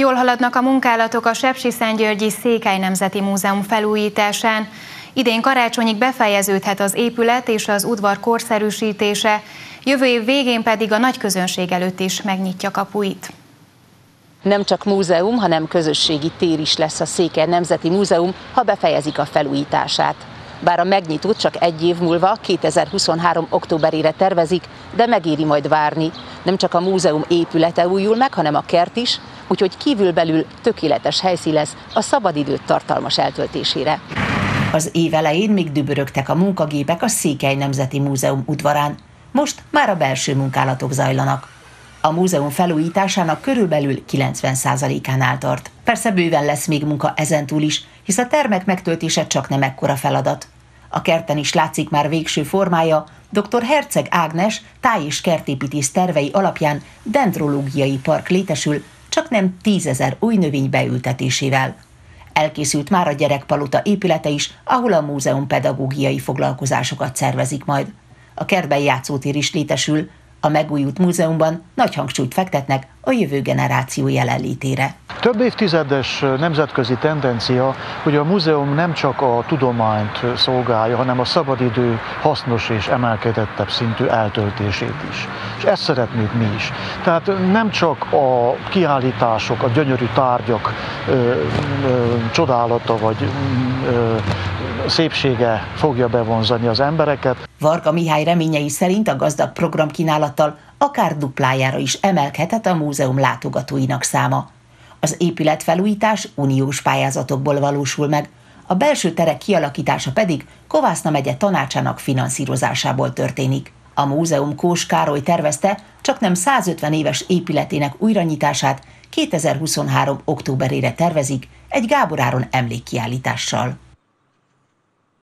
Jól haladnak a munkálatok a Sepsiszentgyörgyi Székely Nemzeti Múzeum felújításán. Idén karácsonyig befejeződhet az épület és az udvar korszerűsítése, jövő év végén pedig a nagy közönség előtt is megnyitja kapuit. Nem csak múzeum, hanem közösségi tér is lesz a Székely Nemzeti Múzeum, ha befejezik a felújítását. Bár a megnyitót csak egy év múlva, 2023. októberére tervezik, de megéri majd várni. Nem csak a múzeum épülete újul meg, hanem a kert is, úgyhogy kívülbelül tökéletes helyszín lesz a szabadidőt tartalmas eltöltésére. Az év elején még dübörögtek a munkagépek a Székely Nemzeti Múzeum udvarán. Most már a belső munkálatok zajlanak. A múzeum felújításának körülbelül 90%-ánál tart. Persze bőven lesz még munka ezentúl is, hisz a termek megtöltése csak nem ekkora feladat. A kerten is látszik már végső formája, dr. Herceg Ágnes táj- és kertépítész tervei alapján dendrológiai park létesül, csak nem tízezer új növény beültetésével. Elkészült már a gyerekpalota épülete is, ahol a múzeum pedagógiai foglalkozásokat szervezik majd. A kertben játszótér is létesül, a megújult múzeumban nagy hangsúlyt fektetnek a jövő generáció jelenlétére. Több évtizedes nemzetközi tendencia, hogy a múzeum nem csak a tudományt szolgálja, hanem a szabadidő hasznos és emelkedettebb szintű eltöltését is. És ezt szeretnék mi is. Tehát nem csak a kiállítások, a gyönyörű tárgyak ö, ö, csodálata vagy ö, szépsége fogja bevonzani az embereket. Varga Mihály reményei szerint a gazdag programkínálattal akár duplájára is emelkedhet a múzeum látogatóinak száma. Az épület felújítás uniós pályázatokból valósul meg, a belső terek kialakítása pedig Kovászna megye tanácsának finanszírozásából történik. A múzeum Kós Károly tervezte csak nem 150 éves épületének újranyitását 2023. októberére tervezik egy Gábor Áron emlékkiállítással.